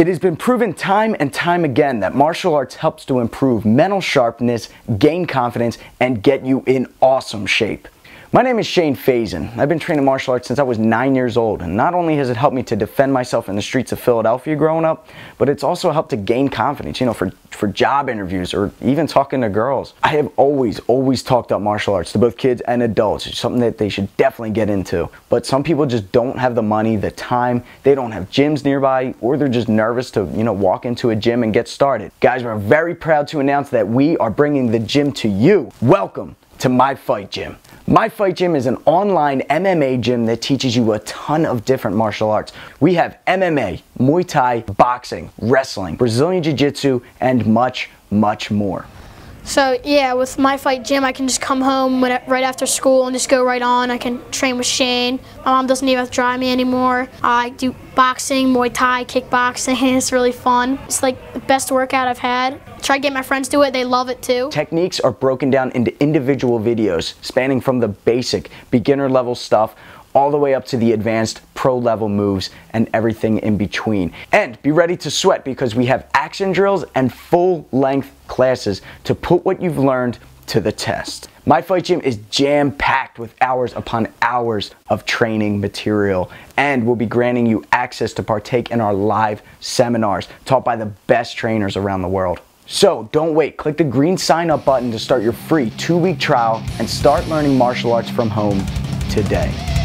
It has been proven time and time again that martial arts helps to improve mental sharpness, gain confidence, and get you in awesome shape. My name is Shane Fazen. I've been training martial arts since I was nine years old, and not only has it helped me to defend myself in the streets of Philadelphia growing up, but it's also helped to gain confidence, you know, for, for job interviews or even talking to girls. I have always, always talked about martial arts to both kids and adults. It's something that they should definitely get into. But some people just don't have the money, the time, they don't have gyms nearby, or they're just nervous to, you know, walk into a gym and get started. Guys, we're very proud to announce that we are bringing the gym to you. Welcome to My Fight Gym. My Fight Gym is an online MMA gym that teaches you a ton of different martial arts. We have MMA, Muay Thai, boxing, wrestling, Brazilian Jiu Jitsu, and much, much more. So yeah, with my fight gym, I can just come home right after school and just go right on. I can train with Shane. My mom doesn't even have to drive me anymore. I do boxing, Muay Thai, kickboxing. It's really fun. It's like the best workout I've had. Try to get my friends to it. They love it too. Techniques are broken down into individual videos, spanning from the basic, beginner level stuff all the way up to the advanced pro level moves and everything in between. And be ready to sweat because we have action drills and full length classes to put what you've learned to the test. My Fight Gym is jam packed with hours upon hours of training material and we'll be granting you access to partake in our live seminars taught by the best trainers around the world. So don't wait, click the green sign up button to start your free two week trial and start learning martial arts from home today.